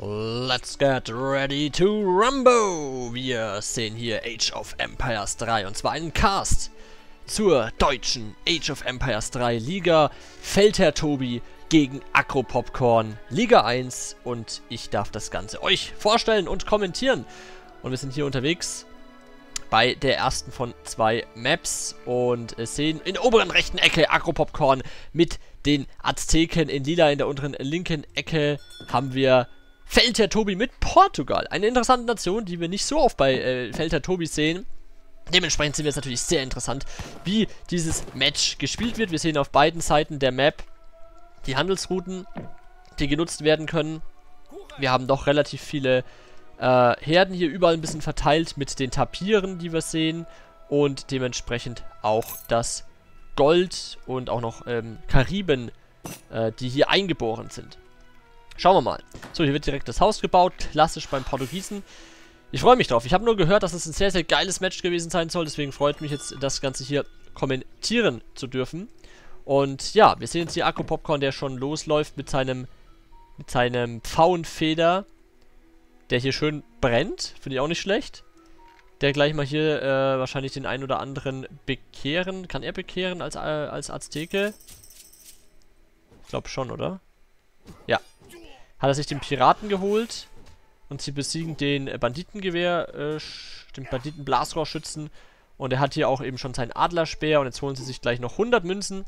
Let's get ready to rumble! Wir sehen hier Age of Empires 3 und zwar einen Cast zur deutschen Age of Empires 3 Liga. Feldherr Tobi gegen Akro Popcorn Liga 1 und ich darf das Ganze euch vorstellen und kommentieren. Und wir sind hier unterwegs bei der ersten von zwei Maps und sehen in der oberen rechten Ecke Akro Popcorn mit den Azteken in lila. In der unteren linken Ecke haben wir Feldherr Tobi mit Portugal. Eine interessante Nation, die wir nicht so oft bei äh, Feldherr Tobi sehen. Dementsprechend sind wir jetzt natürlich sehr interessant, wie dieses Match gespielt wird. Wir sehen auf beiden Seiten der Map die Handelsrouten, die genutzt werden können. Wir haben doch relativ viele äh, Herden hier überall ein bisschen verteilt mit den Tapieren, die wir sehen. Und dementsprechend auch das Gold und auch noch ähm, Kariben, äh, die hier eingeboren sind. Schauen wir mal. So, hier wird direkt das Haus gebaut. Klassisch beim Portugiesen. Ich freue mich drauf. Ich habe nur gehört, dass es ein sehr, sehr geiles Match gewesen sein soll. Deswegen freut mich jetzt, das Ganze hier kommentieren zu dürfen. Und ja, wir sehen jetzt hier Akku Popcorn, der schon losläuft mit seinem mit seinem Pfauenfeder, der hier schön brennt. Finde ich auch nicht schlecht. Der gleich mal hier äh, wahrscheinlich den einen oder anderen bekehren. Kann er bekehren als, äh, als Azteke? Ich glaube schon, oder? Ja, hat er sich den Piraten geholt. Und sie besiegen den Banditengewehr, äh, den Banditenblasrohrschützen. Und er hat hier auch eben schon seinen Adlerspeer. Und jetzt holen sie sich gleich noch 100 Münzen.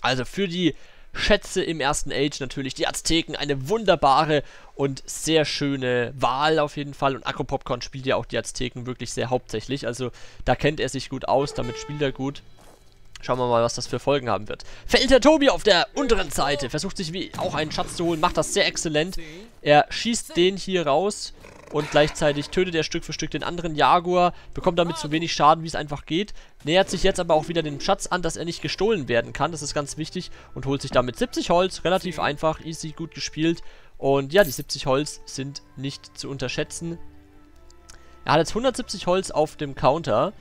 Also für die Schätze im ersten Age natürlich die Azteken. Eine wunderbare und sehr schöne Wahl auf jeden Fall. Und Akropopcorn spielt ja auch die Azteken wirklich sehr hauptsächlich. Also da kennt er sich gut aus, damit spielt er gut. Schauen wir mal, was das für Folgen haben wird. Feldherr Tobi auf der unteren Seite. Versucht sich wie auch einen Schatz zu holen. Macht das sehr exzellent. Er schießt den hier raus. Und gleichzeitig tötet er Stück für Stück den anderen Jaguar. Bekommt damit so wenig Schaden, wie es einfach geht. Nähert sich jetzt aber auch wieder den Schatz an, dass er nicht gestohlen werden kann. Das ist ganz wichtig. Und holt sich damit 70 Holz. Relativ einfach, easy, gut gespielt. Und ja, die 70 Holz sind nicht zu unterschätzen. Er hat jetzt 170 Holz auf dem Counter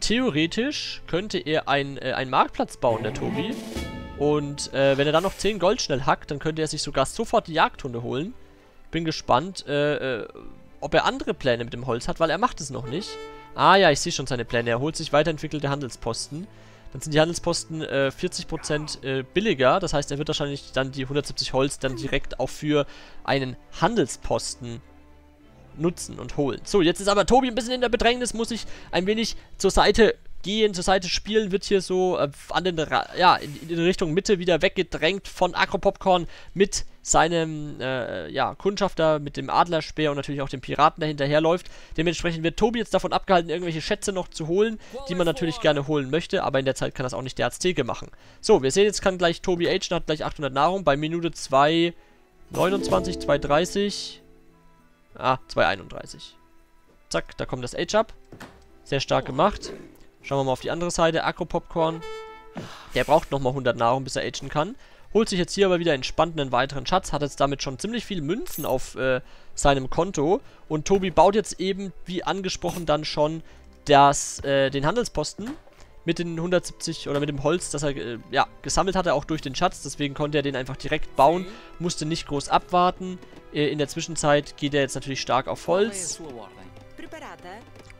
theoretisch könnte er ein, äh, einen Marktplatz bauen, der Tobi. Und äh, wenn er dann noch 10 Gold schnell hackt, dann könnte er sich sogar sofort die Jagdhunde holen. Bin gespannt, äh, äh, ob er andere Pläne mit dem Holz hat, weil er macht es noch nicht. Ah ja, ich sehe schon seine Pläne. Er holt sich weiterentwickelte Handelsposten. Dann sind die Handelsposten äh, 40% äh, billiger. Das heißt, er wird wahrscheinlich dann die 170 Holz dann direkt auch für einen Handelsposten nutzen und holen. So, jetzt ist aber Tobi ein bisschen in der Bedrängnis, muss ich ein wenig zur Seite gehen, zur Seite spielen, wird hier so äh, an den, ja, in, in, Richtung Mitte wieder weggedrängt von Akropopcorn mit seinem, äh, ja, Kundschafter, mit dem Adlerspeer und natürlich auch dem Piraten, der hinterherläuft. Dementsprechend wird Tobi jetzt davon abgehalten, irgendwelche Schätze noch zu holen, die man natürlich gerne holen möchte, aber in der Zeit kann das auch nicht der Azteke machen. So, wir sehen jetzt kann gleich Tobi H, hat gleich 800 Nahrung, bei Minute 2, 29, 230, Ah, 2,31. Zack, da kommt das Age-Up. Sehr stark gemacht. Schauen wir mal auf die andere Seite. Akro-Popcorn. Der braucht nochmal 100 Nahrung, bis er agen kann. Holt sich jetzt hier aber wieder entspannt einen weiteren Schatz. Hat jetzt damit schon ziemlich viele Münzen auf äh, seinem Konto. Und Tobi baut jetzt eben, wie angesprochen, dann schon das, äh, den Handelsposten mit den 170 oder mit dem Holz, das er äh, ja, gesammelt hatte, auch durch den Schatz. Deswegen konnte er den einfach direkt bauen, musste nicht groß abwarten. Äh, in der Zwischenzeit geht er jetzt natürlich stark auf Holz.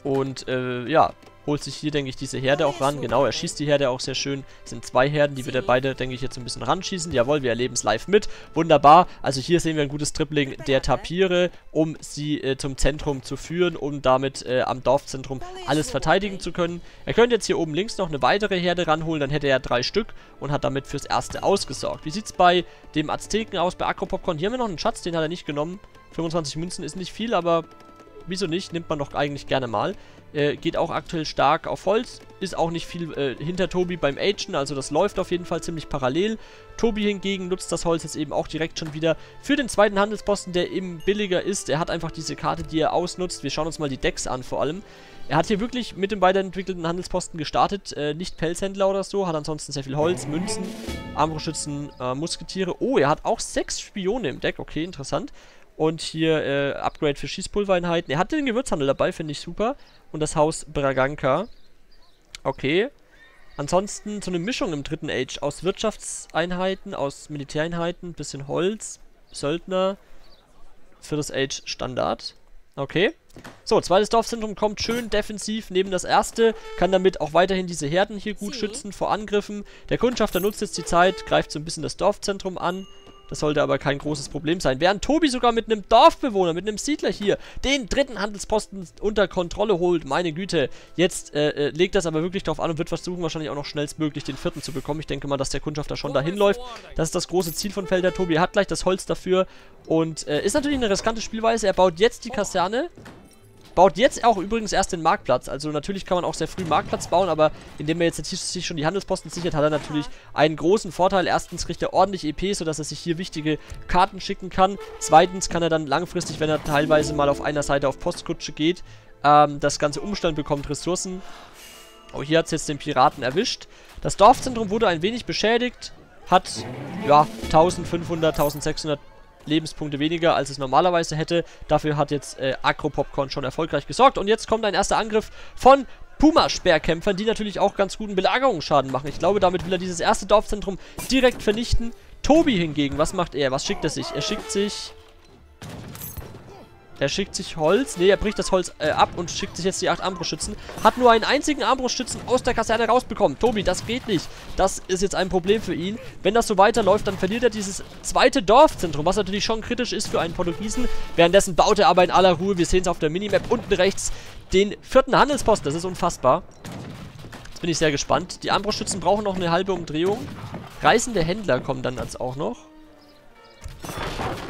Und äh, ja, holt sich hier, denke ich, diese Herde auch ran. Genau, er schießt die Herde auch sehr schön. Es sind zwei Herden, die wird er beide, denke ich, jetzt ein bisschen ranschießen. Jawohl, wir erleben es live mit. Wunderbar. Also hier sehen wir ein gutes Tripling der Tapire, um sie äh, zum Zentrum zu führen, um damit äh, am Dorfzentrum alles verteidigen zu können. Er könnte jetzt hier oben links noch eine weitere Herde ranholen, dann hätte er drei Stück und hat damit fürs Erste ausgesorgt. Wie sieht es bei dem Azteken aus, bei Akropopcorn? Hier haben wir noch einen Schatz, den hat er nicht genommen. 25 Münzen ist nicht viel, aber wieso nicht? Nimmt man doch eigentlich gerne mal. Äh, geht auch aktuell stark auf Holz. Ist auch nicht viel äh, hinter Tobi beim Agen, also das läuft auf jeden Fall ziemlich parallel. Tobi hingegen nutzt das Holz jetzt eben auch direkt schon wieder für den zweiten Handelsposten, der eben billiger ist. Er hat einfach diese Karte, die er ausnutzt. Wir schauen uns mal die Decks an vor allem. Er hat hier wirklich mit dem weiterentwickelten Handelsposten gestartet, äh, nicht Pelzhändler oder so, hat ansonsten sehr viel Holz, Münzen, Armbrustschützen, äh, Musketiere. Oh, er hat auch sechs Spione im Deck, okay, interessant. Und hier äh, Upgrade für Schießpulvereinheiten. Er hat den Gewürzhandel dabei, finde ich super. Und das Haus Braganka. Okay. Ansonsten so eine Mischung im dritten Age aus Wirtschaftseinheiten, aus Militäreinheiten, bisschen Holz, Söldner. für das Age Standard. Okay. So, zweites Dorfzentrum kommt schön defensiv neben das erste, kann damit auch weiterhin diese Herden hier gut schützen vor Angriffen. Der Kundschafter nutzt jetzt die Zeit, greift so ein bisschen das Dorfzentrum an. Das sollte aber kein großes Problem sein. Während Tobi sogar mit einem Dorfbewohner, mit einem Siedler hier, den dritten Handelsposten unter Kontrolle holt. Meine Güte. Jetzt äh, äh, legt das aber wirklich darauf an und wird versuchen, wahrscheinlich auch noch schnellstmöglich den vierten zu bekommen. Ich denke mal, dass der Kundschafter schon dahin läuft. Das ist das große Ziel von Felder. Tobi hat gleich das Holz dafür und äh, ist natürlich eine riskante Spielweise. Er baut jetzt die Kaserne Baut jetzt auch übrigens erst den Marktplatz. Also natürlich kann man auch sehr früh Marktplatz bauen, aber indem er jetzt sich schon die Handelsposten sichert, hat er natürlich einen großen Vorteil. Erstens kriegt er ordentlich EP, sodass er sich hier wichtige Karten schicken kann. Zweitens kann er dann langfristig, wenn er teilweise mal auf einer Seite auf Postkutsche geht, ähm, das Ganze umstellen, bekommt Ressourcen. Oh, hier hat es jetzt den Piraten erwischt. Das Dorfzentrum wurde ein wenig beschädigt. Hat, ja, 1500, 1600 Lebenspunkte weniger, als es normalerweise hätte. Dafür hat jetzt äh, Agro-Popcorn schon erfolgreich gesorgt. Und jetzt kommt ein erster Angriff von Puma-Sperrkämpfern, die natürlich auch ganz guten Belagerungsschaden machen. Ich glaube, damit will er dieses erste Dorfzentrum direkt vernichten. Tobi hingegen, was macht er? Was schickt er sich? Er schickt sich er schickt sich Holz. Ne, er bricht das Holz äh, ab und schickt sich jetzt die acht Armbrustschützen. Hat nur einen einzigen Armbrustschützen aus der Kaserne rausbekommen. Tobi, das geht nicht. Das ist jetzt ein Problem für ihn. Wenn das so weiterläuft, dann verliert er dieses zweite Dorfzentrum, was natürlich schon kritisch ist für einen Portugiesen. Währenddessen baut er aber in aller Ruhe, wir sehen es auf der Minimap unten rechts, den vierten Handelsposten. Das ist unfassbar. Jetzt bin ich sehr gespannt. Die Armbrustschützen brauchen noch eine halbe Umdrehung. Reißende Händler kommen dann als auch noch.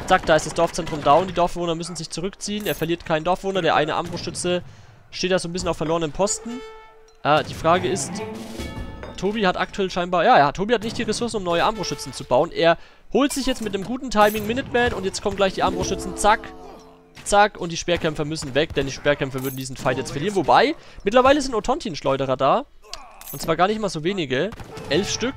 Zack, da ist das Dorfzentrum down. Die Dorfbewohner müssen sich zurückziehen. Er verliert keinen Dorfbewohner. Der eine Armbrustschütze steht da so ein bisschen auf verlorenen Posten. Äh, die Frage ist, Tobi hat aktuell scheinbar... Ja, ja, Tobi hat nicht die Ressourcen, um neue Armbrustschützen zu bauen. Er holt sich jetzt mit einem guten Timing Minuteman und jetzt kommen gleich die Armbrustschützen. Zack, zack und die Speerkämpfer müssen weg, denn die Speerkämpfer würden diesen Fight jetzt verlieren. Wobei, mittlerweile sind Otontin-Schleuderer da. Und zwar gar nicht mal so wenige. Elf Stück.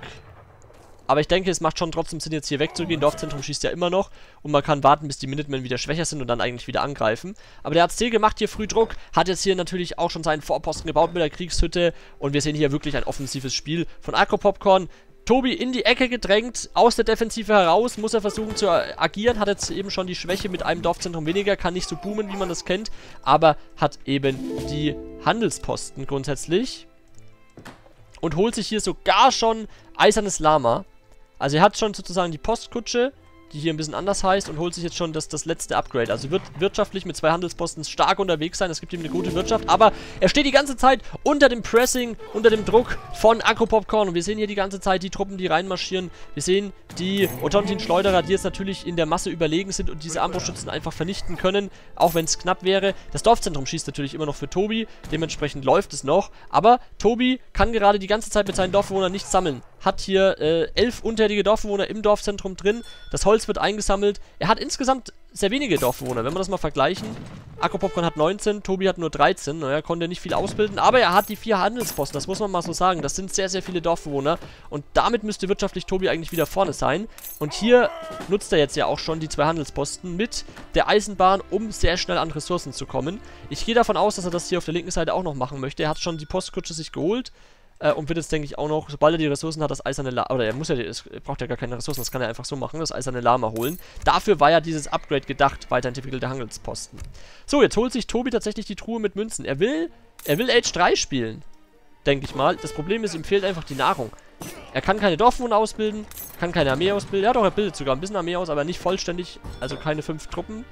Aber ich denke, es macht schon trotzdem Sinn, jetzt hier wegzugehen. Dorfzentrum schießt ja immer noch. Und man kann warten, bis die Minutemen wieder schwächer sind und dann eigentlich wieder angreifen. Aber der Azteke macht hier früh Druck. Hat jetzt hier natürlich auch schon seinen Vorposten gebaut mit der Kriegshütte. Und wir sehen hier wirklich ein offensives Spiel von Agro-Popcorn. Tobi in die Ecke gedrängt, aus der Defensive heraus, muss er versuchen zu agieren, hat jetzt eben schon die Schwäche mit einem Dorfzentrum weniger, kann nicht so boomen, wie man das kennt, aber hat eben die Handelsposten grundsätzlich und holt sich hier sogar schon Eisernes Lama. Also er hat schon sozusagen die Postkutsche, die hier ein bisschen anders heißt und holt sich jetzt schon das, das letzte Upgrade. Also wird wirtschaftlich mit zwei Handelsposten stark unterwegs sein. Es gibt ihm eine gute Wirtschaft, aber er steht die ganze Zeit unter dem Pressing, unter dem Druck von Agro-Popcorn. Und wir sehen hier die ganze Zeit die Truppen, die reinmarschieren. Wir sehen die Otontin-Schleuderer, die jetzt natürlich in der Masse überlegen sind und diese Armbrustschützen einfach vernichten können, auch wenn es knapp wäre. Das Dorfzentrum schießt natürlich immer noch für Tobi, dementsprechend läuft es noch. Aber Tobi kann gerade die ganze Zeit mit seinen Dorfbewohnern nichts sammeln. Hat hier äh, elf untätige Dorfbewohner im Dorfzentrum drin. Das Holz Holz wird eingesammelt. Er hat insgesamt sehr wenige Dorfbewohner, wenn wir das mal vergleichen. Akropopcorn hat 19, Tobi hat nur 13. Naja, konnte nicht viel ausbilden, aber er hat die vier Handelsposten, das muss man mal so sagen. Das sind sehr, sehr viele Dorfbewohner und damit müsste wirtschaftlich Tobi eigentlich wieder vorne sein. Und hier nutzt er jetzt ja auch schon die zwei Handelsposten mit der Eisenbahn, um sehr schnell an Ressourcen zu kommen. Ich gehe davon aus, dass er das hier auf der linken Seite auch noch machen möchte. Er hat schon die Postkutsche sich geholt. Äh, und wird jetzt, denke ich, auch noch, sobald er die Ressourcen hat, das eiserne Lama, oder er muss ja, er braucht ja gar keine Ressourcen, das kann er einfach so machen, das eiserne Lama holen. Dafür war ja dieses Upgrade gedacht, weiterentwickelte Handelsposten. So, jetzt holt sich Tobi tatsächlich die Truhe mit Münzen. Er will, er will Age 3 spielen, denke ich mal. Das Problem ist, ihm fehlt einfach die Nahrung. Er kann keine Dorfwohner ausbilden, kann keine Armee ausbilden. Ja doch, er bildet sogar ein bisschen Armee aus, aber nicht vollständig, also keine fünf Truppen.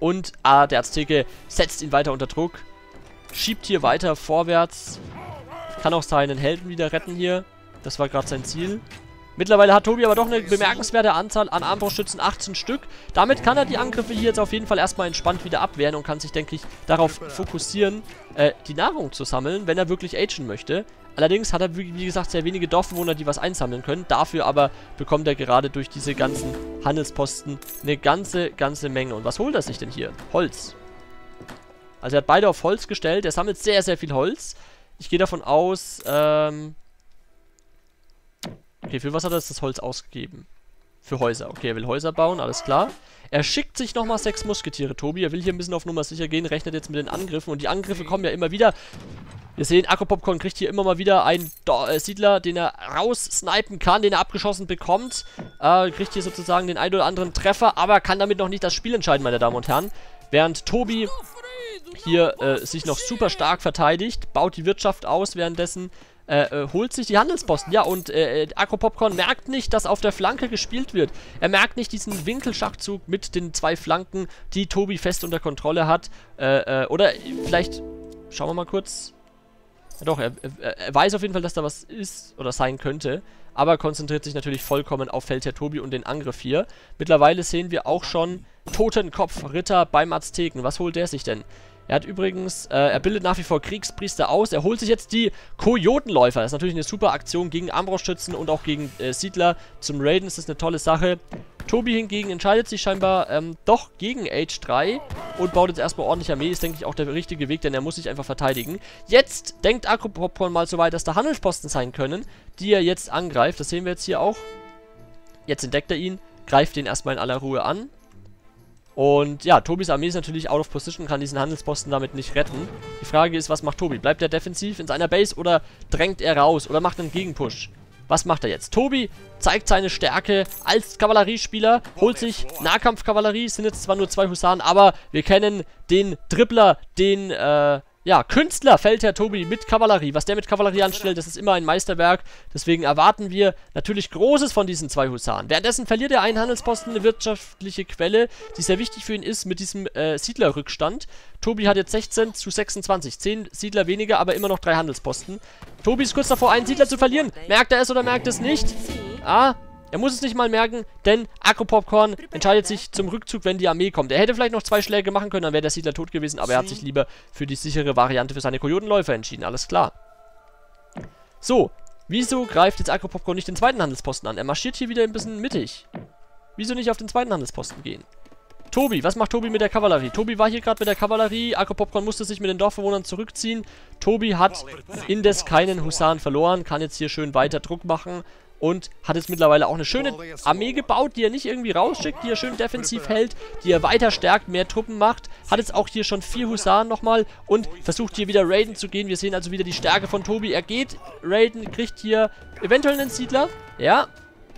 Und ah, der Azteke setzt ihn weiter unter Druck. Schiebt hier weiter vorwärts. Kann auch seinen Helden wieder retten hier. Das war gerade sein Ziel. Mittlerweile hat Tobi aber doch eine bemerkenswerte Anzahl an Armbrustschützen, 18 Stück. Damit kann er die Angriffe hier jetzt auf jeden Fall erstmal entspannt wieder abwehren und kann sich, denke ich, darauf fokussieren, äh, die Nahrung zu sammeln, wenn er wirklich agen möchte. Allerdings hat er, wie gesagt, sehr wenige Dorfbewohner, die was einsammeln können. Dafür aber bekommt er gerade durch diese ganzen Handelsposten eine ganze, ganze Menge. Und was holt er sich denn hier? Holz. Also er hat beide auf Holz gestellt. Er sammelt sehr, sehr viel Holz. Ich gehe davon aus, ähm... Okay, für was hat er das Holz ausgegeben? Für Häuser. Okay, er will Häuser bauen, alles klar. Er schickt sich nochmal sechs Musketiere, Tobi. Er will hier ein bisschen auf Nummer sicher gehen, rechnet jetzt mit den Angriffen. Und die Angriffe kommen ja immer wieder. Wir sehen, Akropopcorn kriegt hier immer mal wieder einen Do äh, Siedler, den er raussnipen kann, den er abgeschossen bekommt. Äh, kriegt hier sozusagen den einen oder anderen Treffer, aber kann damit noch nicht das Spiel entscheiden, meine Damen und Herren. Während Tobi hier äh, sich noch super stark verteidigt, baut die Wirtschaft aus währenddessen, äh, äh, holt sich die Handelsposten. Ja, und äh, äh Akropopcorn merkt nicht, dass auf der Flanke gespielt wird. Er merkt nicht diesen Winkelschachzug mit den zwei Flanken, die Tobi fest unter Kontrolle hat. Äh, äh, oder vielleicht, schauen wir mal kurz. Ja, doch, er, er, er, weiß auf jeden Fall, dass da was ist oder sein könnte. Aber konzentriert sich natürlich vollkommen auf Feldherr Tobi und den Angriff hier. Mittlerweile sehen wir auch schon Totenkopf Ritter beim Azteken. Was holt der sich denn? Er hat übrigens, äh, er bildet nach wie vor Kriegspriester aus. Er holt sich jetzt die Kojotenläufer. Das ist natürlich eine super Aktion gegen Ambros-Schützen und auch gegen äh, Siedler. Zum Raiden ist das eine tolle Sache. Tobi hingegen entscheidet sich scheinbar ähm, doch gegen Age 3 und baut jetzt erstmal ordentlich Armee. Ist, denke ich, auch der richtige Weg, denn er muss sich einfach verteidigen. Jetzt denkt Akropopcorn mal so weit, dass da Handelsposten sein können, die er jetzt angreift. Das sehen wir jetzt hier auch. Jetzt entdeckt er ihn, greift ihn erstmal in aller Ruhe an. Und ja, Tobis Armee ist natürlich out of position, kann diesen Handelsposten damit nicht retten. Die Frage ist, was macht Tobi? Bleibt er defensiv in seiner Base oder drängt er raus oder macht einen Gegenpush? Was macht er jetzt? Tobi zeigt seine Stärke als Kavalleriespieler, holt sich Nahkampfkavallerie, sind jetzt zwar nur zwei Husaren, aber wir kennen den Dribbler, den, äh, ja, Künstler Feldherr Tobi mit Kavallerie. Was der mit Kavallerie anstellt, das ist immer ein Meisterwerk. Deswegen erwarten wir natürlich Großes von diesen zwei Husaren. Währenddessen verliert er einen Handelsposten, eine wirtschaftliche Quelle, die sehr wichtig für ihn ist mit diesem äh, Siedlerrückstand. Tobi hat jetzt 16 zu 26. 10 Siedler weniger, aber immer noch drei Handelsposten. Tobi ist kurz davor, einen Siedler zu verlieren. Merkt er es oder merkt es nicht? Ah, er muss es nicht mal merken, denn Akropopcorn entscheidet sich zum Rückzug, wenn die Armee kommt. Er hätte vielleicht noch zwei Schläge machen können, dann wäre der Siedler tot gewesen, aber er hat sich lieber für die sichere Variante für seine Kojotenläufer entschieden. Alles klar. So, wieso greift jetzt Akropopcorn nicht den zweiten Handelsposten an? Er marschiert hier wieder ein bisschen mittig. Wieso nicht auf den zweiten Handelsposten gehen? Tobi, was macht Tobi mit der Kavallerie? Tobi war hier gerade mit der Kavallerie. Akropopcorn musste sich mit den Dorfbewohnern zurückziehen. Tobi hat indes keinen Husaren verloren, kann jetzt hier schön weiter Druck machen und hat jetzt mittlerweile auch eine schöne Armee gebaut, die er nicht irgendwie rausschickt, die er schön defensiv hält, die er weiter stärkt, mehr Truppen macht. Hat jetzt auch hier schon vier Husaren nochmal und versucht hier wieder Raiden zu gehen. Wir sehen also wieder die Stärke von Tobi. Er geht, Raiden kriegt hier eventuell einen Siedler. Ja,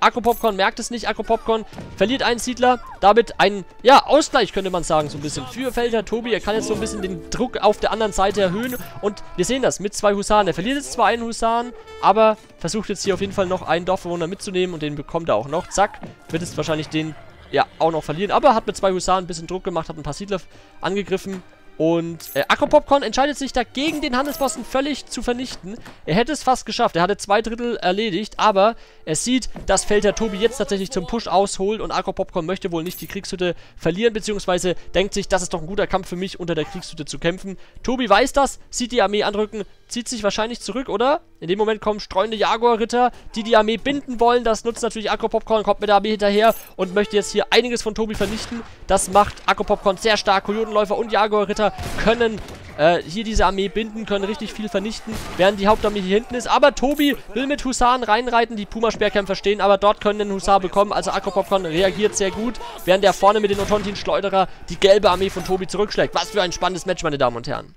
Akropopcorn merkt es nicht. Akropopcorn verliert einen Siedler. Damit ein, ja, Ausgleich könnte man sagen, so ein bisschen. Für Felder Tobi. Er kann jetzt so ein bisschen den Druck auf der anderen Seite erhöhen. Und wir sehen das mit zwei Husaren. Er verliert jetzt zwar einen Husaren, aber versucht jetzt hier auf jeden Fall noch einen Dorfbewohner mitzunehmen. Und den bekommt er auch noch. Zack. Wird jetzt wahrscheinlich den, ja, auch noch verlieren. Aber hat mit zwei Husaren ein bisschen Druck gemacht, hat ein paar Siedler angegriffen. Und äh, Akropopcorn entscheidet sich dagegen, den Handelsposten völlig zu vernichten. Er hätte es fast geschafft. Er hatte zwei Drittel erledigt, aber er sieht, dass Felter Tobi jetzt tatsächlich zum Push ausholt und Akropopcorn möchte wohl nicht die Kriegshütte verlieren, beziehungsweise denkt sich, das ist doch ein guter Kampf für mich, unter der Kriegshütte zu kämpfen. Tobi weiß das, sieht die Armee anrücken, zieht sich wahrscheinlich zurück, oder? In dem Moment kommen streunende Jaguar-Ritter, die die Armee binden wollen. Das nutzt natürlich Akropopcorn, kommt mit der Armee hinterher und möchte jetzt hier einiges von Tobi vernichten. Das macht Akropopcorn sehr stark. Kojotenläufer und Jaguar-Ritter können äh, hier diese Armee binden, können richtig viel vernichten, während die Hauptarmee hier hinten ist. Aber Tobi will mit Husaren reinreiten, die Puma-Speerkämpfer stehen, aber dort können den Husar bekommen. Also Akropopcorn reagiert sehr gut, während der vorne mit den Otontin-Schleuderer die gelbe Armee von Tobi zurückschlägt. Was für ein spannendes Match, meine Damen und Herren.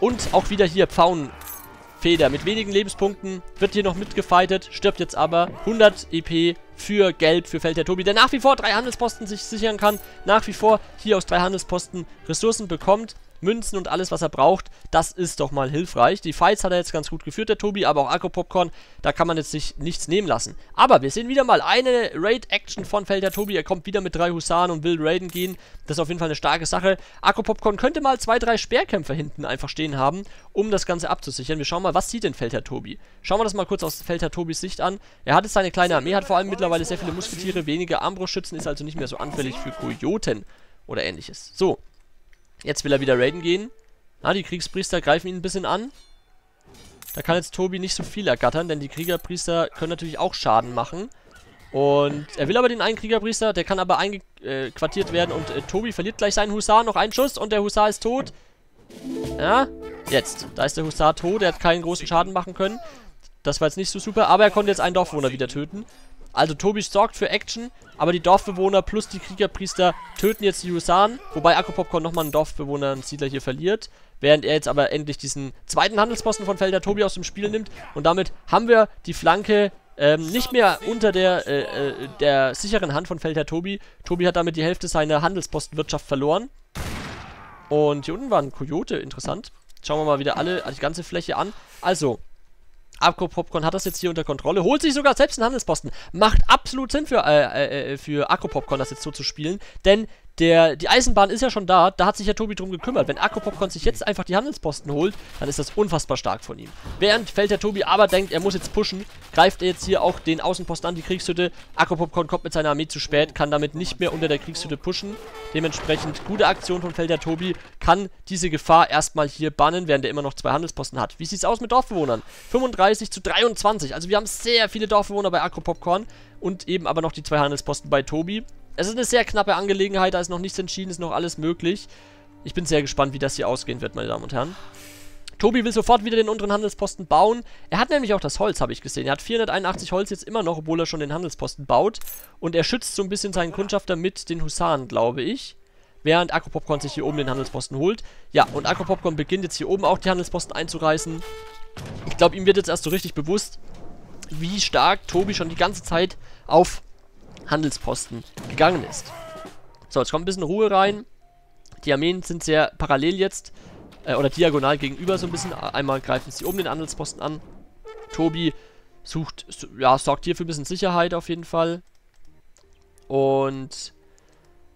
Und auch wieder hier Pfauen Feder mit wenigen Lebenspunkten, wird hier noch mitgefightet, stirbt jetzt aber. 100 EP für Gelb, für Feld der Tobi, der nach wie vor drei Handelsposten sich sichern kann, nach wie vor hier aus drei Handelsposten Ressourcen bekommt Münzen und alles, was er braucht. Das ist doch mal hilfreich. Die Fights hat er jetzt ganz gut geführt, der Tobi, aber auch Akku-Popcorn, da kann man jetzt sich nichts nehmen lassen. Aber wir sehen wieder mal eine Raid-Action von Felder Tobi. Er kommt wieder mit drei Husaren und will raiden gehen. Das ist auf jeden Fall eine starke Sache. Akku-Popcorn könnte mal zwei, drei Speerkämpfer hinten einfach stehen haben, um das Ganze abzusichern. Wir schauen mal, was sieht denn Felder Tobi? Schauen wir das mal kurz aus Felder Tobis Sicht an. Er hat jetzt seine kleine Armee, hat vor allem mittlerweile sehr viele Musketiere, wenige Armbrustschützen, ist also nicht mehr so anfällig für Kojoten oder ähnliches. So, Jetzt will er wieder raiden gehen. Na, die Kriegspriester greifen ihn ein bisschen an. Da kann jetzt Tobi nicht so viel ergattern, denn die Kriegerpriester können natürlich auch Schaden machen. Und er will aber den einen Kriegerpriester, der kann aber eingequartiert werden und äh, Tobi verliert gleich seinen Husar, noch einen Schuss und der Husar ist tot. Ja, jetzt. Da ist der Husar tot, er hat keinen großen Schaden machen können. Das war jetzt nicht so super, aber er konnte jetzt einen Dorfwohner wieder töten. Also Tobi sorgt für Action, aber die Dorfbewohner plus die Kriegerpriester töten jetzt die Husaren, wobei Akropopcorn nochmal einen Dorfbewohner, einen Siedler hier verliert. Während er jetzt aber endlich diesen zweiten Handelsposten von Felder Tobi aus dem Spiel nimmt. Und damit haben wir die Flanke ähm, nicht mehr unter der, äh, äh, der sicheren Hand von Feldherr Tobi. Tobi hat damit die Hälfte seiner Handelspostenwirtschaft verloren. Und hier unten war ein Kojote, interessant. Schauen wir mal wieder alle, die ganze Fläche an. Also, Agro Popcorn hat das jetzt hier unter Kontrolle, holt sich sogar selbst einen Handelsposten. Macht absolut Sinn für, äh, äh, äh für Agro Popcorn das jetzt so zu spielen, denn der, die Eisenbahn ist ja schon da, da hat sich ja Tobi drum gekümmert. Wenn Akkupopcorn sich jetzt einfach die Handelsposten holt, dann ist das unfassbar stark von ihm. Während fällt der Tobi aber denkt, er muss jetzt pushen, greift er jetzt hier auch den Außenposten an, die Kriegshütte. Akkupopcorn kommt mit seiner Armee zu spät, kann damit nicht mehr unter der Kriegshütte pushen. Dementsprechend gute Aktion von Felder Tobi, kann diese Gefahr erstmal hier bannen, während er immer noch zwei Handelsposten hat. Wie sieht es aus mit Dorfbewohnern? 35 zu 23, also wir haben sehr viele Dorfbewohner bei Akkupopcorn und eben aber noch die zwei Handelsposten bei Tobi. Es ist eine sehr knappe Angelegenheit, da ist noch nichts entschieden, ist noch alles möglich. Ich bin sehr gespannt, wie das hier ausgehen wird, meine Damen und Herren. Tobi will sofort wieder den unteren Handelsposten bauen. Er hat nämlich auch das Holz, habe ich gesehen. Er hat 481 Holz jetzt immer noch, obwohl er schon den Handelsposten baut. Und er schützt so ein bisschen seinen Kundschafter mit den Husaren, glaube ich. Während Akropopcorn sich hier oben den Handelsposten holt. Ja, und Akropopcorn beginnt jetzt hier oben auch die Handelsposten einzureißen. Ich glaube, ihm wird jetzt erst so richtig bewusst, wie stark Tobi schon die ganze Zeit auf Handelsposten gegangen ist. So, jetzt kommt ein bisschen Ruhe rein. Die Armeen sind sehr parallel jetzt, äh, oder diagonal gegenüber so ein bisschen. Einmal greifen sie oben den Handelsposten an. Tobi sucht, ja, sorgt hier für ein bisschen Sicherheit auf jeden Fall. Und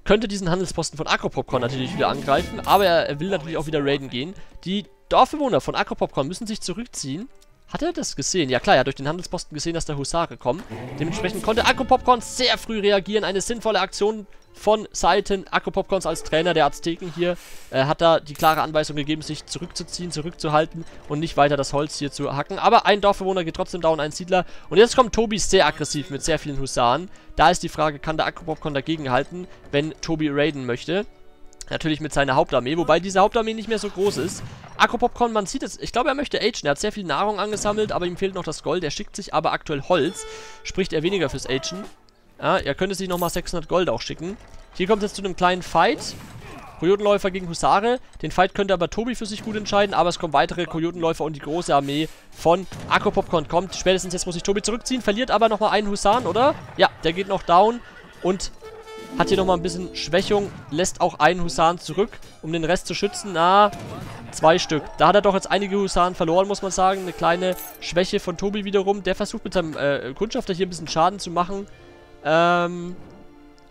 könnte diesen Handelsposten von Agropopcorn natürlich wieder angreifen, aber er, will natürlich auch wieder raiden gehen. Die Dorfbewohner von Agropopcorn müssen sich zurückziehen hat er das gesehen? Ja klar, er hat durch den Handelsposten gesehen, dass der Husare kommen. Dementsprechend konnte Akkupopcorn sehr früh reagieren. Eine sinnvolle Aktion von Seiten Akkupopcorns als Trainer der Azteken hier. Er hat da die klare Anweisung gegeben, sich zurückzuziehen, zurückzuhalten und nicht weiter das Holz hier zu hacken. Aber ein Dorfbewohner geht trotzdem down, ein Siedler. Und jetzt kommt Tobi sehr aggressiv mit sehr vielen Husaren. Da ist die Frage, kann der Akkupopcorn dagegenhalten, wenn Tobi raiden möchte? Natürlich mit seiner Hauptarmee, wobei diese Hauptarmee nicht mehr so groß ist. Akropopcorn, man sieht es, ich glaube, er möchte agen. Er hat sehr viel Nahrung angesammelt, aber ihm fehlt noch das Gold. Er schickt sich aber aktuell Holz, spricht er weniger fürs Agen. Ja, er könnte sich nochmal 600 Gold auch schicken. Hier kommt es jetzt zu einem kleinen Fight. Kojotenläufer gegen Husare. Den Fight könnte aber Tobi für sich gut entscheiden, aber es kommen weitere Kojotenläufer und die große Armee von Akropopcorn kommt. Spätestens jetzt muss sich Tobi zurückziehen, verliert aber nochmal einen Husaren, oder? Ja, der geht noch down und hat hier nochmal ein bisschen Schwächung. Lässt auch einen Husaren zurück, um den Rest zu schützen. Na, zwei Stück. Da hat er doch jetzt einige Husaren verloren, muss man sagen. Eine kleine Schwäche von Tobi wiederum. Der versucht mit seinem äh, Kundschafter hier ein bisschen Schaden zu machen. Ähm...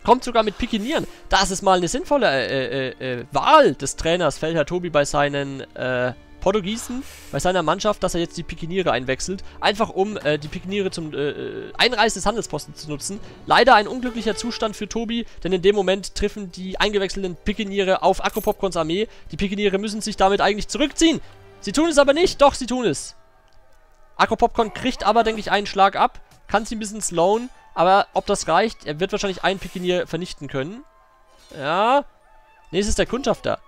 Kommt sogar mit Pikinieren. Das ist mal eine sinnvolle äh, äh, äh, Wahl des Trainers, Feldherr Tobi bei seinen äh, Portugiesen bei seiner Mannschaft, dass er jetzt die Pikiniere einwechselt. Einfach um äh, die Pikiniere zum äh, äh, Einreiß des Handelsposten zu nutzen. Leider ein unglücklicher Zustand für Tobi, denn in dem Moment treffen die eingewechselten Pikiniere auf Akropopcorns Armee. Die Pikiniere müssen sich damit eigentlich zurückziehen. Sie tun es aber nicht. Doch, sie tun es. Akropopcorn kriegt aber, denke ich, einen Schlag ab. Kann sie ein bisschen slowen. Aber ob das reicht, er wird wahrscheinlich einen Pikinier vernichten können. Ja. Ne, es ist der Kundschafter.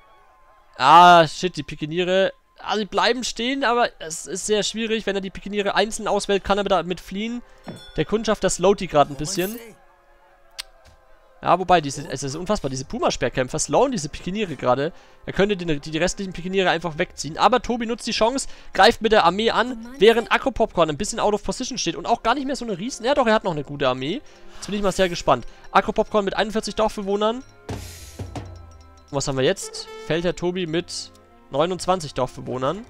Ah, shit, die Pikiniere also sie bleiben stehen, aber es ist sehr schwierig. Wenn er die Pikiniere einzeln auswählt, kann er damit fliehen. Der Kundschaft, das slowt die gerade ein bisschen. Ja, wobei, diese, es ist unfassbar. Diese Puma-Sperrkämpfer slowen diese Pikiniere gerade. Er könnte die, die, die, restlichen Pikiniere einfach wegziehen. Aber Tobi nutzt die Chance, greift mit der Armee an, während Akro Popcorn ein bisschen out of position steht und auch gar nicht mehr so eine riesen... Ja doch, er hat noch eine gute Armee. Jetzt bin ich mal sehr gespannt. Akro Popcorn mit 41 Dorfbewohnern. was haben wir jetzt? Fällt der Tobi mit 29 Dorfbewohnern.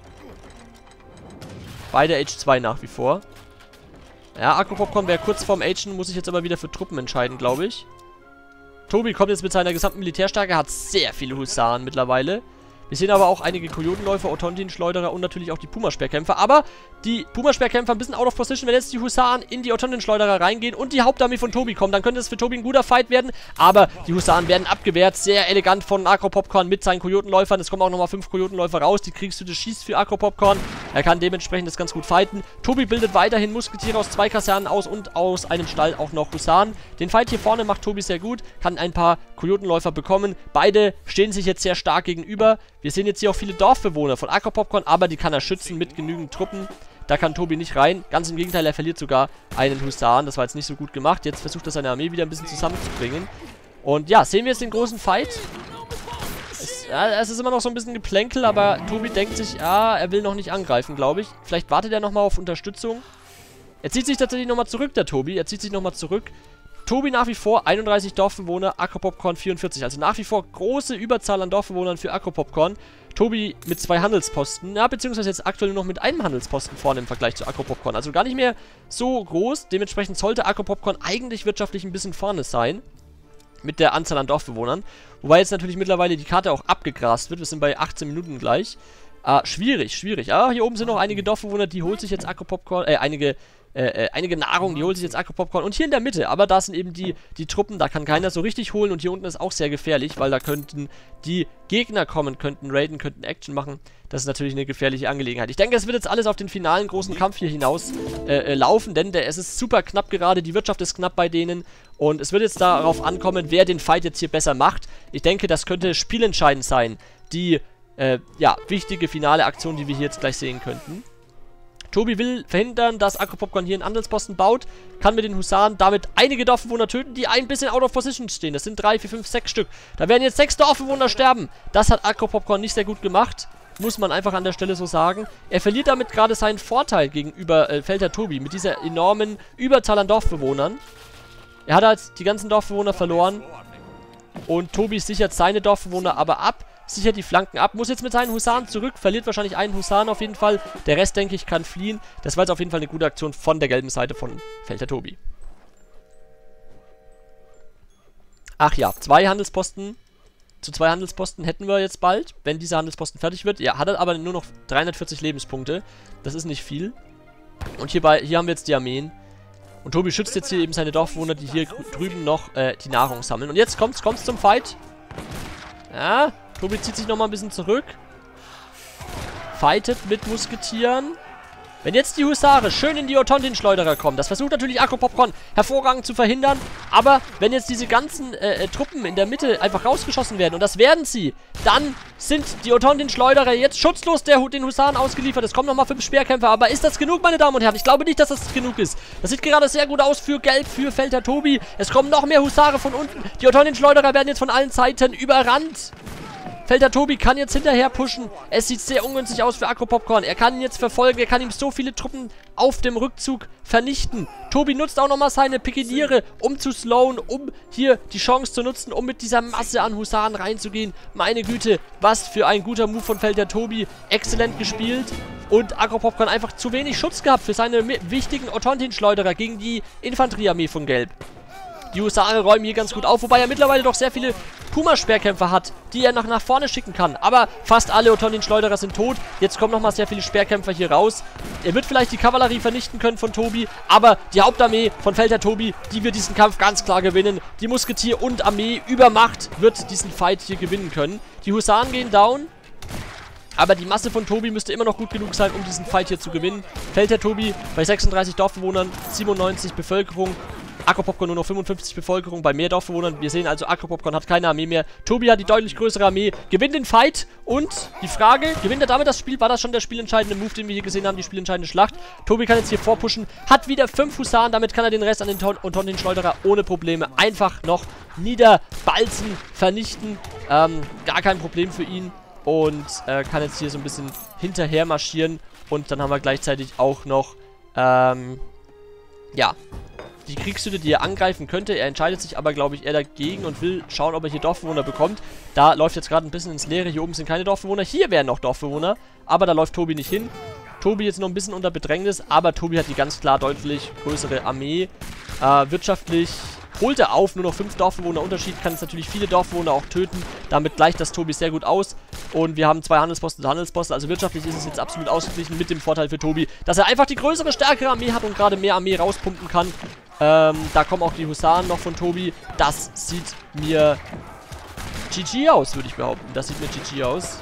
Beide Age 2 nach wie vor. Ja, Akkupopcorn wäre kurz vorm Agen, muss ich jetzt aber wieder für Truppen entscheiden, glaube ich. Tobi kommt jetzt mit seiner gesamten Militärstärke, hat sehr viele Husaren mittlerweile. Wir sehen aber auch einige Kojotenläufer, Otontin-Schleuderer und natürlich auch die Pumasperrkämpfer. Aber die Pumasperrkämpfer ein bisschen out of position. Wenn jetzt die Husaren in die Otontin-Schleuderer reingehen und die Hauptarmee von Tobi kommen, dann könnte es für Tobi ein guter Fight werden. Aber die Husaren werden abgewehrt. Sehr elegant von Akropopcorn mit seinen Kojotenläufern. Es kommen auch nochmal fünf Kojotenläufer raus. Die Kriegstüte schießt für Akropopcorn. Er kann dementsprechend das ganz gut fighten. Tobi bildet weiterhin Musketiere aus zwei Kasernen aus und aus einem Stall auch noch Husaren. Den Fight hier vorne macht Tobi sehr gut. Kann ein paar Kojotenläufer bekommen. Beide stehen sich jetzt sehr stark gegenüber. Wir sehen jetzt hier auch viele Dorfbewohner von Aquapopcorn, aber die kann er schützen mit genügend Truppen. Da kann Tobi nicht rein. Ganz im Gegenteil, er verliert sogar einen Husaren. Das war jetzt nicht so gut gemacht. Jetzt versucht er seine Armee wieder ein bisschen zusammenzubringen. Und ja, sehen wir jetzt den großen Fight. Es, ja, es ist immer noch so ein bisschen Geplänkel, aber Tobi denkt sich, ja, er will noch nicht angreifen, glaube ich. Vielleicht wartet er nochmal auf Unterstützung. Er zieht sich tatsächlich nochmal zurück, der Tobi. Er zieht sich nochmal zurück. Tobi nach wie vor 31 Dorfbewohner, Akropopcorn 44. Also nach wie vor große Überzahl an Dorfbewohnern für Akropopcorn. Tobi mit zwei Handelsposten, ja, beziehungsweise jetzt aktuell nur noch mit einem Handelsposten vorne im Vergleich zu Akropopcorn. Also gar nicht mehr so groß. Dementsprechend sollte Akropopcorn eigentlich wirtschaftlich ein bisschen vorne sein. Mit der Anzahl an Dorfbewohnern. Wobei jetzt natürlich mittlerweile die Karte auch abgegrast wird. Wir sind bei 18 Minuten gleich. Ah, schwierig, schwierig. Ah, hier oben sind noch einige Dorfbewohner, die holt sich jetzt Akropopcorn, äh, einige äh, äh, einige Nahrung, die holt sich jetzt Akku-Popcorn. Und hier in der Mitte, aber da sind eben die, die Truppen, da kann keiner so richtig holen. Und hier unten ist auch sehr gefährlich, weil da könnten die Gegner kommen, könnten raiden, könnten Action machen. Das ist natürlich eine gefährliche Angelegenheit. Ich denke, es wird jetzt alles auf den finalen großen Kampf hier hinaus äh, äh, laufen, denn der, es ist super knapp gerade, die Wirtschaft ist knapp bei denen. Und es wird jetzt darauf ankommen, wer den Fight jetzt hier besser macht. Ich denke, das könnte spielentscheidend sein. Die, äh, ja, wichtige finale Aktion, die wir hier jetzt gleich sehen könnten. Tobi will verhindern, dass Akropopcorn hier einen Handelsposten baut, kann mit den Husaren damit einige Dorfbewohner töten, die ein bisschen out of position stehen. Das sind drei, vier, fünf, sechs Stück. Da werden jetzt sechs Dorfbewohner sterben. Das hat Akropopcorn nicht sehr gut gemacht. Muss man einfach an der Stelle so sagen. Er verliert damit gerade seinen Vorteil gegenüber äh, Felter Tobi mit dieser enormen Überzahl an Dorfbewohnern. Er hat halt die ganzen Dorfbewohner verloren. Und Tobi sichert seine Dorfbewohner aber ab sichert die Flanken ab, muss jetzt mit seinen Husaren zurück, verliert wahrscheinlich einen Husaren auf jeden Fall. Der Rest, denke ich, kann fliehen. Das war jetzt auf jeden Fall eine gute Aktion von der gelben Seite von Felter Tobi. Ach ja, zwei Handelsposten. Zu zwei Handelsposten hätten wir jetzt bald, wenn dieser Handelsposten fertig wird. Ja, hat er aber nur noch 340 Lebenspunkte. Das ist nicht viel. Und hierbei, hier haben wir jetzt die Armeen. Und Tobi schützt jetzt hier eben seine Dorfbewohner, die hier drüben noch äh, die Nahrung sammeln. Und jetzt kommt's, kommt's zum Fight. Ja, Tobi zieht sich nochmal ein bisschen zurück. Fightet mit Musketieren. Wenn jetzt die Husare schön in die Otontin-Schleuderer kommen, das versucht natürlich Akku Popcorn hervorragend zu verhindern, aber wenn jetzt diese ganzen äh, äh, Truppen in der Mitte einfach rausgeschossen werden, und das werden sie, dann sind die Otontin-Schleuderer jetzt schutzlos der, den Husaren ausgeliefert. Es kommen nochmal fünf Speerkämpfer, aber ist das genug, meine Damen und Herren? Ich glaube nicht, dass das genug ist. Das sieht gerade sehr gut aus für Gelb, für Felter Tobi. Es kommen noch mehr Husare von unten. Die Otontin-Schleuderer werden jetzt von allen Seiten überrannt. Felder Tobi kann jetzt hinterher pushen. Es sieht sehr ungünstig aus für Akropopcorn. Er kann ihn jetzt verfolgen. Er kann ihm so viele Truppen auf dem Rückzug vernichten. Tobi nutzt auch nochmal seine Pikiniere, um zu slowen, um hier die Chance zu nutzen, um mit dieser Masse an Husaren reinzugehen. Meine Güte, was für ein guter Move von Felder Tobi. Exzellent gespielt. Und Agropopcorn einfach zu wenig Schutz gehabt für seine wichtigen Otontin-Schleuderer gegen die Infanteriearmee von Gelb. Die Husare räumen hier ganz gut auf, wobei er mittlerweile doch sehr viele Puma-Speerkämpfer hat, die er noch nach vorne schicken kann. Aber fast alle Otonin-Schleuderer sind tot. Jetzt kommen nochmal sehr viele Speerkämpfer hier raus. Er wird vielleicht die Kavallerie vernichten können von Tobi, aber die Hauptarmee von Felder Tobi, die wird diesen Kampf ganz klar gewinnen. Die Musketier- und Armee über Macht wird diesen Fight hier gewinnen können. Die Husaren gehen down. Aber die Masse von Tobi müsste immer noch gut genug sein, um diesen Fight hier zu gewinnen. Felder Tobi bei 36 Dorfbewohnern, 97 Bevölkerung Akropopcorn nur noch 55 Bevölkerung bei mehr Dorfbewohnern. Wir sehen also, Akropopcorn hat keine Armee mehr. Tobi hat die deutlich größere Armee, gewinnt den Fight und die Frage, gewinnt er damit das Spiel? War das schon der spielentscheidende Move, den wir hier gesehen haben, die spielentscheidende Schlacht? Tobi kann jetzt hier vorpushen, hat wieder 5 Husaren, damit kann er den Rest an den Ton den Schleuderer ohne Probleme einfach noch niederbalzen, vernichten. Ähm, gar kein Problem für ihn und äh, kann jetzt hier so ein bisschen hinterher marschieren und dann haben wir gleichzeitig auch noch, ähm, ja, die Kriegshütte, die er angreifen könnte. Er entscheidet sich aber, glaube ich, eher dagegen und will schauen, ob er hier Dorfbewohner bekommt. Da läuft jetzt gerade ein bisschen ins Leere. Hier oben sind keine Dorfbewohner. Hier wären noch Dorfbewohner, aber da läuft Tobi nicht hin. Tobi jetzt noch ein bisschen unter Bedrängnis, aber Tobi hat die ganz klar deutlich größere Armee. Äh, wirtschaftlich holt er auf, nur noch 5 Dorfbewohner Unterschied, kann jetzt natürlich viele Dorfbewohner auch töten. Damit gleicht das Tobi sehr gut aus. Und wir haben zwei Handelsposten und Handelsposten, also wirtschaftlich ist es jetzt absolut ausgeglichen mit dem Vorteil für Tobi, dass er einfach die größere, stärkere Armee hat und gerade mehr Armee rauspumpen kann. Ähm, da kommen auch die Husaren noch von Tobi. Das sieht mir GG aus, würde ich behaupten. Das sieht mir GG aus.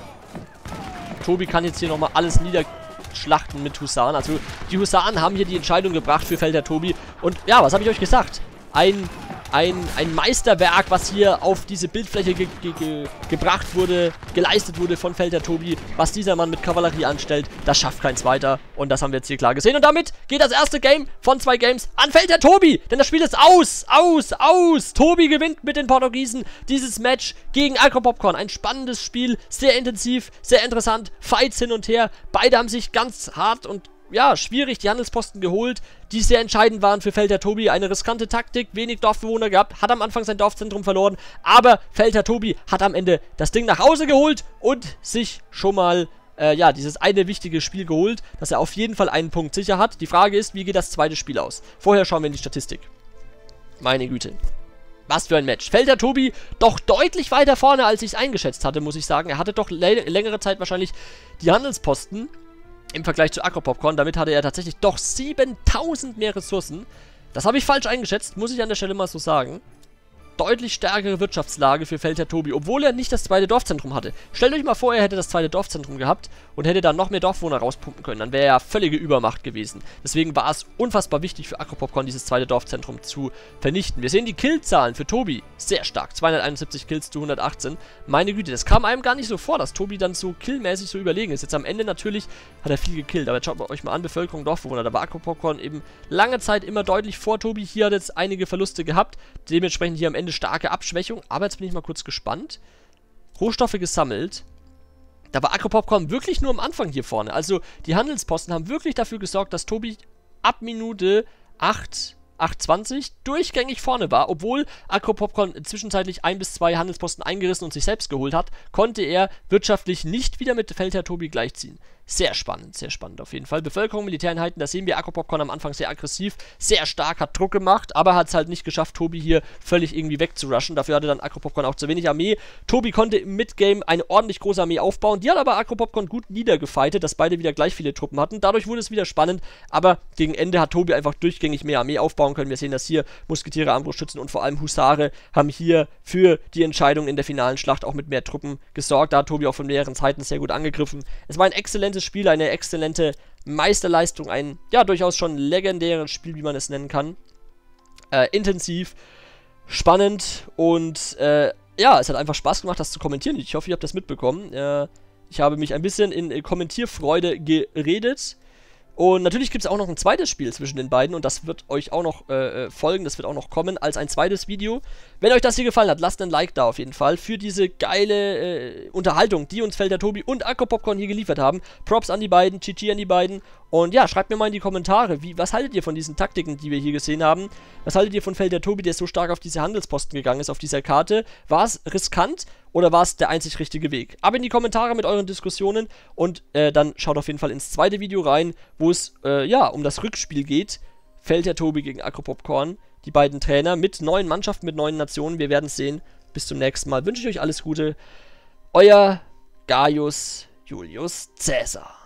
Tobi kann jetzt hier nochmal alles niederschlachten mit Husaren. Also die Husaren haben hier die Entscheidung gebracht für Felder Tobi. Und ja, was habe ich euch gesagt? Ein ein, ein Meisterwerk, was hier auf diese Bildfläche ge ge ge gebracht wurde, geleistet wurde von Felder Tobi. Was dieser Mann mit Kavallerie anstellt, das schafft kein zweiter. Und das haben wir jetzt hier klar gesehen. Und damit geht das erste Game von zwei Games an Felder Tobi. Denn das Spiel ist aus, aus, aus. Tobi gewinnt mit den Portugiesen dieses Match gegen Alcro Popcorn. Ein spannendes Spiel, sehr intensiv, sehr interessant. Fights hin und her. Beide haben sich ganz hart und ja, schwierig die Handelsposten geholt, die sehr entscheidend waren für Felter Tobi. Eine riskante Taktik, wenig Dorfbewohner gehabt, hat am Anfang sein Dorfzentrum verloren, aber Felter Tobi hat am Ende das Ding nach Hause geholt und sich schon mal, äh, ja, dieses eine wichtige Spiel geholt, dass er auf jeden Fall einen Punkt sicher hat. Die Frage ist, wie geht das zweite Spiel aus? Vorher schauen wir in die Statistik. Meine Güte. Was für ein Match. Felter Tobi doch deutlich weiter vorne, als ich es eingeschätzt hatte, muss ich sagen. Er hatte doch längere Zeit wahrscheinlich die Handelsposten im Vergleich zu Agropopcorn. Damit hatte er tatsächlich doch 7000 mehr Ressourcen. Das habe ich falsch eingeschätzt, muss ich an der Stelle mal so sagen deutlich stärkere Wirtschaftslage für Feldherr Tobi, obwohl er nicht das zweite Dorfzentrum hatte. Stellt euch mal vor, er hätte das zweite Dorfzentrum gehabt und hätte dann noch mehr Dorfwohner rauspumpen können. Dann wäre er völlige Übermacht gewesen. Deswegen war es unfassbar wichtig für Akropopcorn, dieses zweite Dorfzentrum zu vernichten. Wir sehen die Killzahlen für Tobi. Sehr stark. 271 Kills zu 118. Meine Güte, das kam einem gar nicht so vor, dass Tobi dann so killmäßig so überlegen ist. Jetzt am Ende natürlich hat er viel gekillt. Aber jetzt schaut euch mal an, Bevölkerung, Dorfbewohner. Da war Akropopcorn eben lange Zeit immer deutlich vor Tobi. Hier hat jetzt einige Verluste gehabt. Dementsprechend hier am Ende eine starke Abschwächung, aber jetzt bin ich mal kurz gespannt. Rohstoffe gesammelt. Da war Agropopcorn wirklich nur am Anfang hier vorne. Also die Handelsposten haben wirklich dafür gesorgt, dass Tobi ab Minute 8 820 durchgängig vorne war, obwohl Agropopcorn zwischenzeitlich ein bis zwei Handelsposten eingerissen und sich selbst geholt hat, konnte er wirtschaftlich nicht wieder mit Feldherr Tobi gleichziehen. Sehr spannend, sehr spannend auf jeden Fall. Bevölkerung, Militäreinheiten, da sehen wir Akropopcorn am Anfang sehr aggressiv, sehr stark, hat Druck gemacht, aber hat es halt nicht geschafft, Tobi hier völlig irgendwie wegzurushen. Dafür hatte dann Akropopcorn auch zu wenig Armee. Tobi konnte im Midgame eine ordentlich große Armee aufbauen. Die hat aber Akropopcorn gut niedergefightet, dass beide wieder gleich viele Truppen hatten. Dadurch wurde es wieder spannend, aber gegen Ende hat Tobi einfach durchgängig mehr Armee aufbauen können. Wir sehen das hier, Musketiere, Armbrustschützen und vor allem Husare haben hier für die Entscheidung in der finalen Schlacht auch mit mehr Truppen gesorgt. Da hat Tobi auch von mehreren Zeiten sehr gut angegriffen. Es war ein exzellentes exzellentes Spiel, eine exzellente Meisterleistung, ein ja durchaus schon legendäres Spiel, wie man es nennen kann. Äh, intensiv, spannend und äh, ja, es hat einfach Spaß gemacht, das zu kommentieren. Ich hoffe, ihr habt das mitbekommen. Äh, ich habe mich ein bisschen in Kommentierfreude geredet. Und natürlich gibt es auch noch ein zweites Spiel zwischen den beiden und das wird euch auch noch äh, äh, folgen, das wird auch noch kommen als ein zweites Video. Wenn euch das hier gefallen hat, lasst ein Like da auf jeden Fall für diese geile äh, Unterhaltung, die uns Felder Tobi und Akku Popcorn hier geliefert haben. Props an die beiden, GG an die beiden und ja, schreibt mir mal in die Kommentare, wie, was haltet ihr von diesen Taktiken, die wir hier gesehen haben? Was haltet ihr von Felder Tobi, der so stark auf diese Handelsposten gegangen ist, auf dieser Karte? War es riskant oder war es der einzig richtige Weg? Aber in die Kommentare mit euren Diskussionen und äh, dann schaut auf jeden Fall ins zweite Video rein, wo es äh, ja um das Rückspiel geht. Felder Tobi gegen Akropopcorn, die beiden Trainer mit neuen Mannschaften, mit neuen Nationen. Wir werden es sehen. Bis zum nächsten Mal. Wünsche ich euch alles Gute. Euer Gaius Julius Caesar.